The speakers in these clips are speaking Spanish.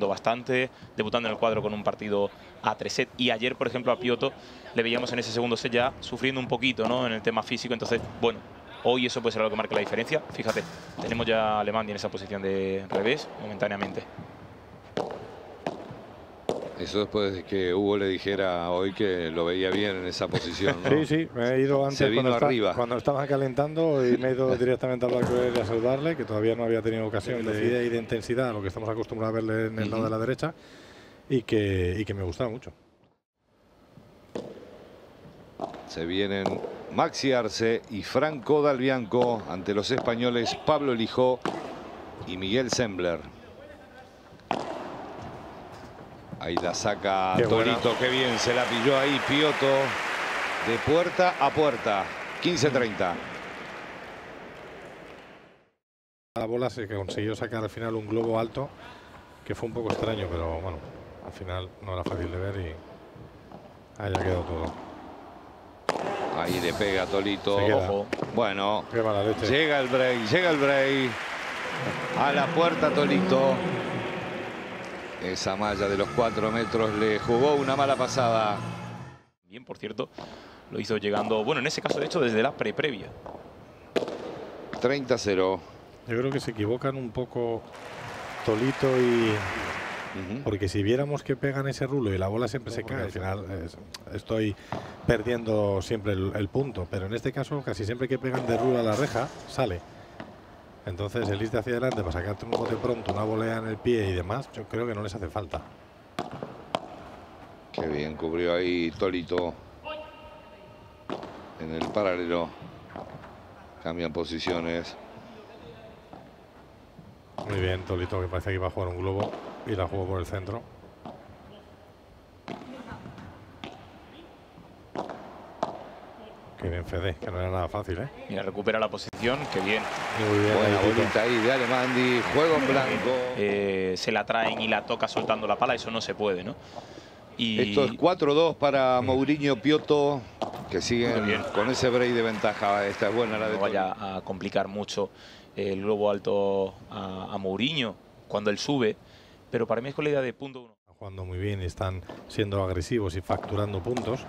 bastante, debutando en el cuadro con un partido a tres set. Y ayer, por ejemplo, a Pioto le veíamos en ese segundo set ya sufriendo un poquito ¿no? en el tema físico. Entonces, bueno, hoy eso puede ser lo que marque la diferencia. Fíjate, tenemos ya a Alemania en esa posición de revés momentáneamente. Eso después de que Hugo le dijera hoy que lo veía bien en esa posición. ¿no? Sí, sí, me he ido antes Se vino cuando, arriba. cuando estaba calentando y me he ido directamente a hablar con él y a saludarle, que todavía no había tenido ocasión de velocidad y de intensidad, lo que estamos acostumbrados a verle en el lado de la derecha, y que, y que me gustaba mucho. Se vienen Maxi Arce y Franco Dalbianco ante los españoles Pablo Lijó y Miguel Sembler. Ahí la saca Qué Torito, qué bien se la pilló ahí Pioto de puerta a puerta. 15-30. La bola se consiguió sacar al final un globo alto, que fue un poco extraño, pero bueno, al final no era fácil de ver y ahí ha quedado todo. Ahí le pega Tolito. Ojo. Bueno, llega el break, llega el break. A la puerta Tolito. Esa malla de los cuatro metros le jugó una mala pasada. Bien, por cierto, lo hizo llegando, bueno, en ese caso, de hecho, desde la pre-previa. 30-0. Yo creo que se equivocan un poco Tolito y. Porque si viéramos que pegan ese rulo y la bola siempre se cae, al final es- estoy perdiendo siempre el, el punto. Pero en este caso, casi siempre que pegan de rulo a la reja, sale. Entonces, el irte hacia adelante para sacarte un bote pronto, una volea en el pie y demás, yo creo que no les hace falta. Qué bien cubrió ahí Tolito. En el paralelo. Cambian posiciones. Muy bien, Tolito, que parece que iba a jugar un globo y la jugó por el centro. Qué bien, Fede, que no era nada fácil, ¿eh? Mira, recupera la posición, que bien. Muy bien, Buena bolita ahí de Alemandi. Juego en blanco. Eh, se la traen y la toca soltando la pala, eso no se puede, ¿no? Y Esto es 4-2 para Mourinho Pioto. Que siguen con ese break de ventaja. Esta es buena la de no vaya a complicar mucho el globo alto a, a Mourinho cuando él sube. Pero para mí es con la idea de punto uno. Están jugando muy bien y están siendo agresivos y facturando puntos.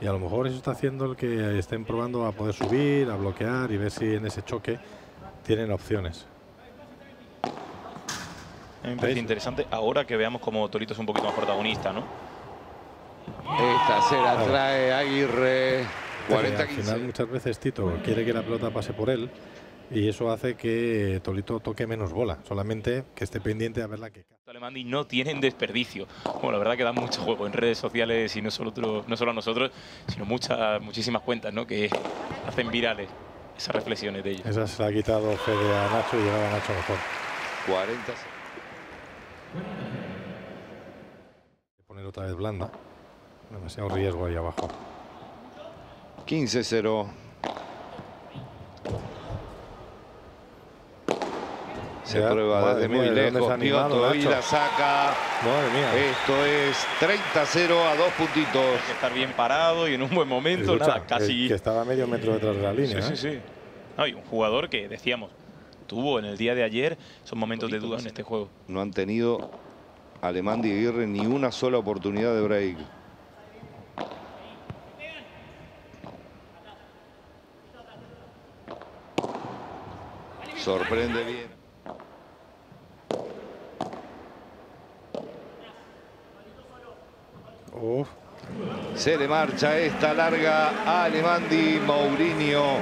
Y a lo mejor eso está haciendo el que estén probando a poder subir, a bloquear y ver si en ese choque tienen opciones. A mí me parece ¿Veis? interesante ahora que veamos como Torito es un poquito más protagonista, ¿no? Esta se la trae Aguirre. Porque al final 40-15. muchas veces Tito quiere que la pelota pase por él y eso hace que Tolito toque menos bola, solamente que esté pendiente a verla que cae. Alemandi no tienen desperdicio. Bueno, la verdad que dan mucho juego en redes sociales y no solo, otro- no solo a nosotros, sino muchas, muchísimas cuentas ¿no? que hacen virales esas reflexiones de ellos. Esa se la ha quitado Fede a Nacho y llegaba Nacho mejor. 40 Poner otra vez blanda. Demasiado riesgo ahí abajo. 15-0. Se Ya, prueba madre desde mía, muy ¿de lejos. Pioto y la saca. Madre mía. Esto es 30-0 a dos puntitos. Hay que estar bien parado y en un buen momento, Escucha, nada, casi... Que, estaba a medio metro detrás de la línea. Sí, ¿eh? sí, sí. No, y un jugador que, decíamos, tuvo en el día de ayer esos momentos de duda en este juego. No han tenido Alemán y Aguirre ni una sola oportunidad de break. Sorprende bien. Uf, Se le marcha esta larga a Alemandi, Mourinho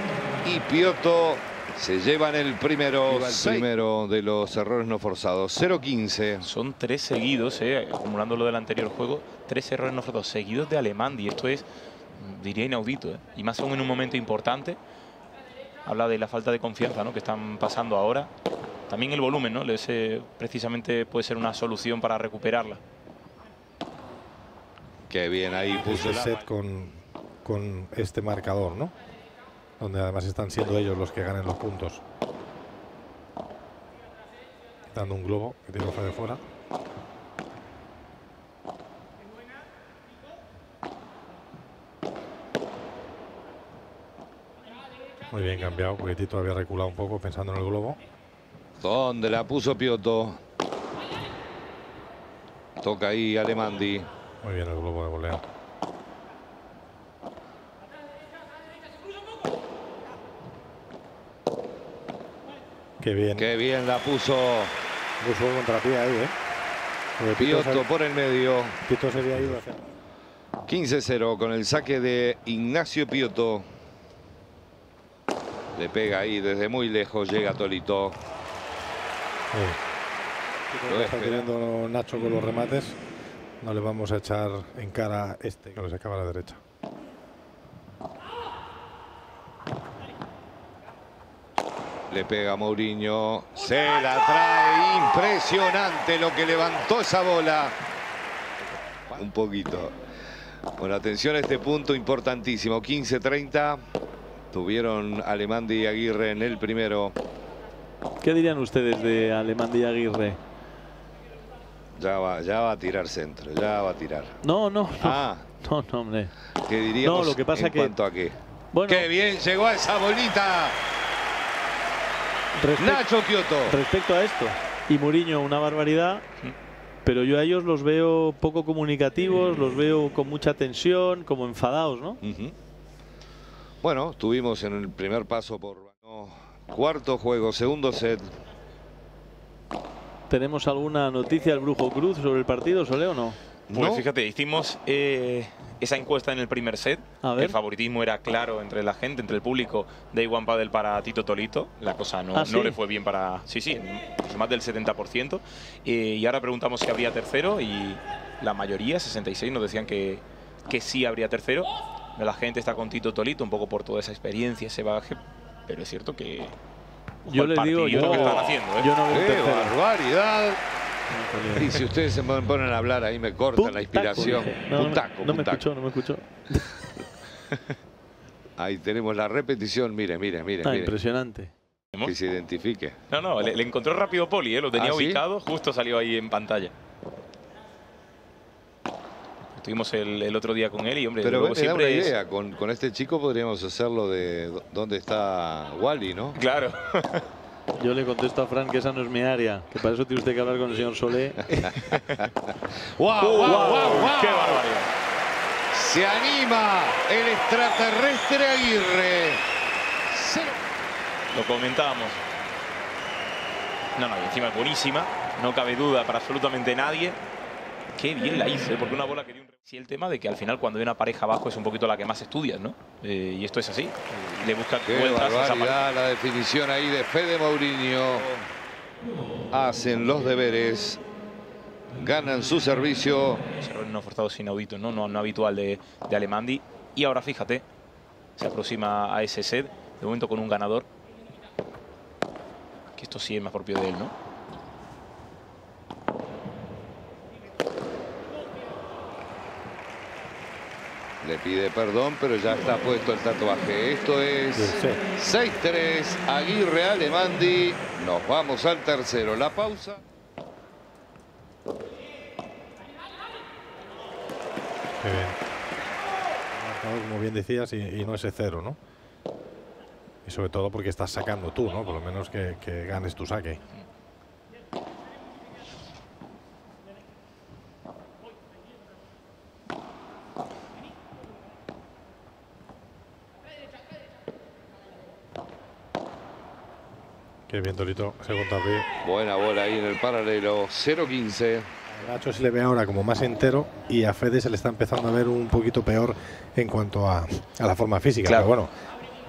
y Pioto. Se llevan el primero, el primero de los errores no forzados. 0-15. Son tres seguidos, eh, acumulando lo del anterior juego, tres errores no forzados seguidos de Alemandi. Esto es, mm, diría, inaudito. eh. Y más aún en un momento importante. Habla de la falta de confianza ¿no? que están pasando ahora. También el volumen, ¿no? Ese precisamente puede ser una solución para recuperarla. Qué bien ahí puso el set con, con este marcador, ¿no? Donde además están siendo ellos los que ganen los puntos. Dando un globo que tiro de fuera. Muy bien cambiado, porque Tito había reculado un poco pensando en el globo. ¿Dónde la puso Pioto? Toca ahí Alemandi. Muy bien el globo de voleo. Qué bien. Qué bien la puso Puso contra pie ahí, ¿eh? Pioto se- por el medio. Pito se había ido hacia... 15-0 con el saque de Ignacio Pioto. Le pega ahí desde muy lejos, llega Tolito. Sí. Lo está teniendo Nacho con los remates. No le vamos a echar en cara este que le sacaba a la derecha. Le pega Mourinho. Se la trae. Impresionante lo que levantó esa bola. Un poquito. Bueno, atención a este punto importantísimo. 15-30. Tuvieron Alemandi y Aguirre en el primero. ¿Qué dirían ustedes de Alemán y Aguirre? Ya va, ya va a tirar centro. Ya va a tirar. No, no, no. Ah, No, no, hombre. ¿qué diríamos No, lo que pasa en que- cuanto a qué? Bueno, ¡Qué bien llegó a esa bolita! Nacho Kioto. respecto a esto, y Mourinho una barbaridad, pero yo a ellos los veo poco comunicativos, los veo con mucha tensión, como enfadados, ¿no? Bueno, tuvimos en el primer paso por no, cuarto juego, segundo set. ¿Tenemos alguna noticia del Brujo Cruz sobre el partido, Sole, o no? Pues No. fíjate, hicimos eh, esa encuesta en el primer set. A ver. El favoritismo era claro entre la gente, entre el público. Day One Paddle para Tito Tolito. La cosa no, Ah, no ¿sí? le fue bien para. Sí, sí, pues más del 70%. Eh, y ahora preguntamos si habría tercero y la mayoría, 66, nos decían que, que sí habría tercero. La gente está con Tito Tolito un poco por toda esa experiencia, ese bagaje. Pero es cierto que. Yo les digo, yo, que están haciendo, ¿eh? yo no veo ¡Qué tercero. barbaridad! Y si ustedes se ponen a hablar ahí me cortan la inspiración. No, no me- no escuchó, no me escuchó. Ahí tenemos la repetición. Mire, mire, mire, Ah, mire. impresionante. Que se identifique. No, no, le, le encontró rápido Poli, ¿eh? lo tenía ¿Ah, sí? ubicado, justo salió ahí en pantalla. Estuvimos el, el otro día con él y, hombre, Pero luego me da una siempre es- idea. Con, con este chico podríamos hacerlo de dó- dónde está Wally, ¿no? Claro. Yo le contesto a Fran que esa no es mi área, que para eso tiene usted que hablar con el señor Solé. ¡Guau, guau, guau, guau! ¡Qué barbaridad! Se anima el extraterrestre Aguirre. Cero. Lo comentábamos. No, no, y encima es buenísima. No cabe duda para absolutamente nadie. Qué bien la hizo, ¿eh? porque una bola que dio un... Sí, el tema de que al final cuando hay una pareja abajo es un poquito la que más estudias, ¿no? Eh, y esto es así. Le busca Qué vueltas a esa pareja. barbaridad la definición ahí de Fede Mourinho. Hacen los deberes. Ganan su servicio. No forzados inauditos, ¿no? No, no habitual de, de Alemandi. Y ahora fíjate, se aproxima a ese set, de momento con un ganador. Que esto sí es más propio de él, ¿no? Le pide perdón, pero ya está puesto el tatuaje. Esto es Sí. 6-3. Aguirre Alemandi. Nos vamos al tercero. La pausa. Qué bien. Como bien decías, y, y no ese cero, ¿no? Y sobre todo porque estás sacando tú, ¿no? Por lo menos que, que ganes tu saque. Qué bien, Torito. Segundo arriba. Buena bola ahí en el paralelo. 0-15. A Nacho se le ve ahora como más entero y a Fede se le está empezando a ver un poquito peor en cuanto a, a la forma física. Claro. Pero bueno,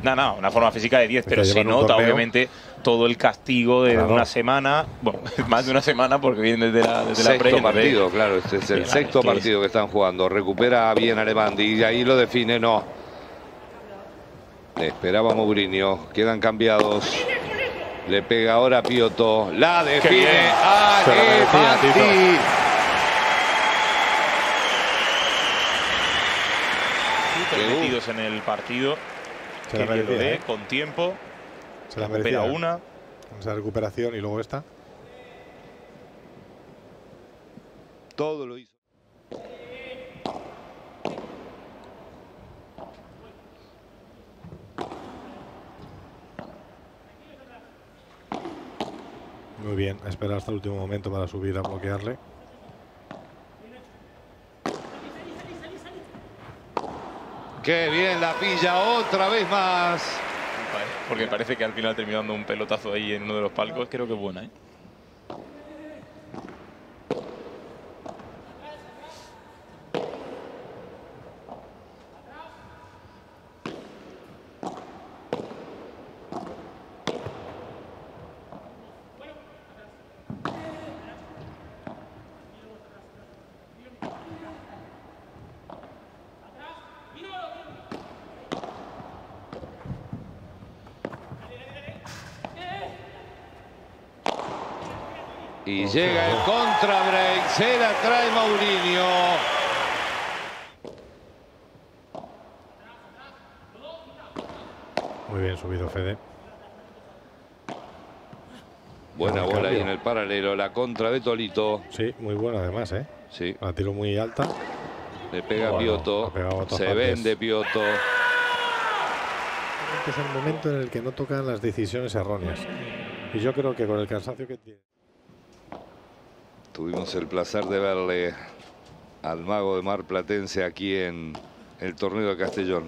No, no, una forma física de 10, Es pero se nota torneo. obviamente todo el castigo de Claro. una semana, bueno, más de una semana porque viene desde la, desde la Sexto entonces- partido, claro. Este es el sexto que es- partido que están jugando. Recupera bien Alemandi y ahí lo define. No. Esperaba Mourinho. Quedan cambiados. Le pega ahora Pioto. La define merecía, súper Qué metidos en el partido. se que la bien lo merecía. dé, ¿eh? con tiempo, Se la recupera merecía. una. Esa recuperación y luego esta. Todo lo hizo. Muy bien, a esperar hasta el último momento para subir a bloquearle. Qué bien la pilla otra vez más. Porque parece que al final terminando un pelotazo ahí en uno de los palcos, creo que es buena, ¿eh? Y llega el contra break, se la trae Mourinho. Muy bien subido Fede. Buena Buen bola ahí cambio. en el paralelo, la contra de Tolito. Sí, muy buena además, ¿eh? Sí, La tiro muy alta. le pega Bueno, Pioto. Se partes. vende Pioto. Este es el momento en el que no tocan las decisiones erróneas. Y yo creo que con el cansancio que tiene. Tuvimos el placer de verle al mago de Mar Platense aquí en el torneo de Castellón.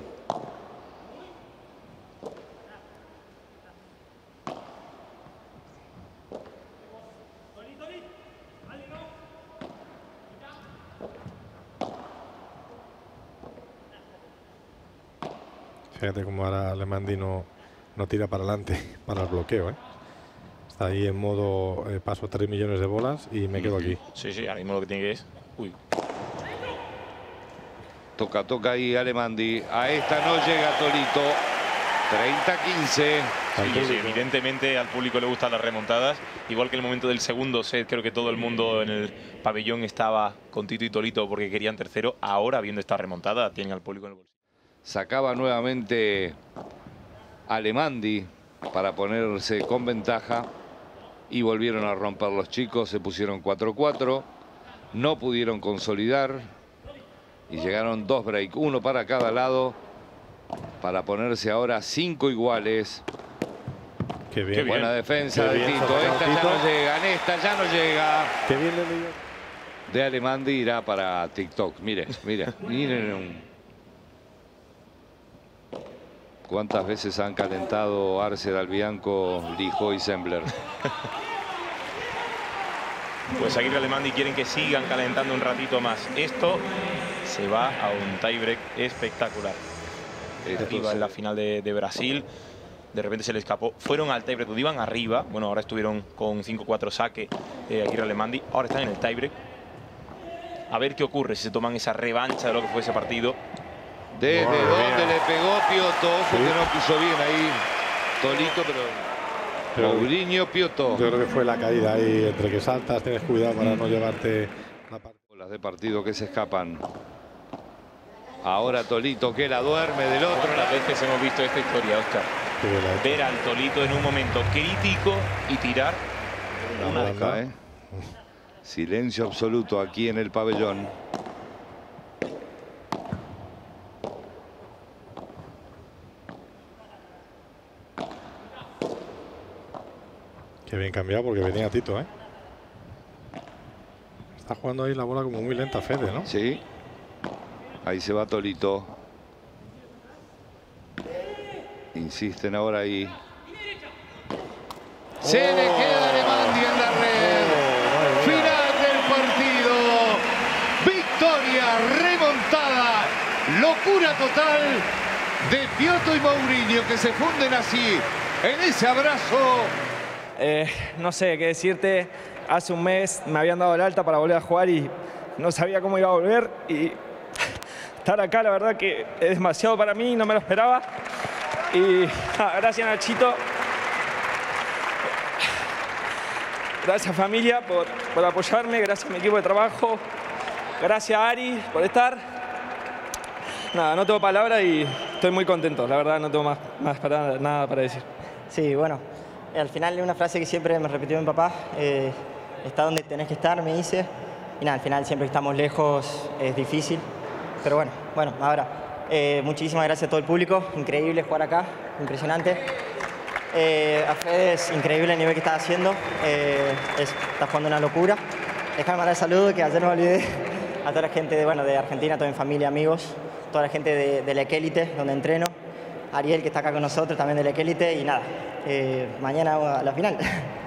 Fíjate cómo ahora Alemandi no, no tira para adelante para el bloqueo, ¿eh? Ahí en modo eh, paso 3 millones de bolas y me quedo aquí. Sí, sí, ahora mismo lo que tiene que es... Uy, Toca, toca ahí Alemandi. A esta no llega Tolito. 30-15. Sí, sí, evidentemente al público le gustan las remontadas. Igual que el momento del segundo set, creo que todo el mundo en el pabellón estaba con Tito y Tolito porque querían tercero. Ahora, viendo esta remontada, tienen al público en el bolsillo. Sacaba nuevamente Alemandi para ponerse con ventaja. Y volvieron a romper los chicos. Se pusieron 4-4. No pudieron consolidar. Y llegaron dos break, uno para cada lado. Para ponerse ahora cinco iguales. Qué bien. Qué bien. Buena defensa Qué de bien, Tito. Esta ya no llega, esta ya no llega. Qué bien leí. De Alemandi irá para TikTok. Mire, mire, miren. un- ¿Cuántas veces han calentado Arce, Dalbianco, Lijo y Sembler? Pues Aguirre Alemandi quieren que sigan calentando un ratito más. Esto se va a un tiebreak espectacular. Arriba en la final de, de Brasil. De repente se le escapó. Fueron al tiebreak, iban arriba. Bueno, ahora estuvieron con 5-4 saque eh, Aguirre Alemandi. Ahora están en el tiebreak. A ver qué ocurre si se toman esa revancha de lo que fue ese partido. Desde donde le pegó Pioto, ojo que no puso bien ahí Tolito, Pero Mourinho, Pioto. yo creo que fue la caída ahí. Entre que saltas, tienes cuidado para no llevarte la parte. Las de partido que se escapan. Ahora Tolito que la duerme del otro lado. veces hemos visto esta historia, Oscar. Ver al Tolito en un momento crítico y tirar una de banda. Acá, ¿eh? Silencio absoluto aquí en el pabellón. Qué bien cambiado porque venía Tito, ¿eh? Está jugando ahí la bola como muy lenta Fede, ¿no? Sí. Ahí se va Tolito. Insisten ahora ahí. Se le queda Alemandi en la red. Final del partido. Victoria remontada. Locura total de Pioto y Mourinho que se funden así en ese abrazo. Eh, no sé qué decirte. Hace un mes me habían dado el alta para volver a jugar y no sabía cómo iba a volver. Y estar acá, la verdad que es demasiado para mí, no me lo esperaba. Y ah, gracias Nachito. Gracias familia por, por apoyarme, gracias a mi equipo de trabajo. Gracias Ari por estar. Nada, no tengo palabras y estoy muy contento. La verdad no tengo más, más para, nada para decir. Sí, bueno, al final una frase que siempre me repitió mi papá, eh, está donde tenés que estar, me dice. Y nada, al final siempre que estamos lejos es difícil. Pero bueno, bueno, ahora, eh, muchísimas gracias a todo el público, increíble jugar acá, impresionante. Eh, a Fede es increíble el nivel que está haciendo, es- está jugando una locura. Déjame mandar el saludo que ayer me olvidé. a toda la gente de, bueno, de Argentina, toda mi familia, amigos, toda la gente de, de la Ekélite, donde entreno, Ariel que está acá con nosotros también de la Ekélite y nada, eh, mañana a la final.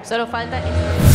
Solo falta...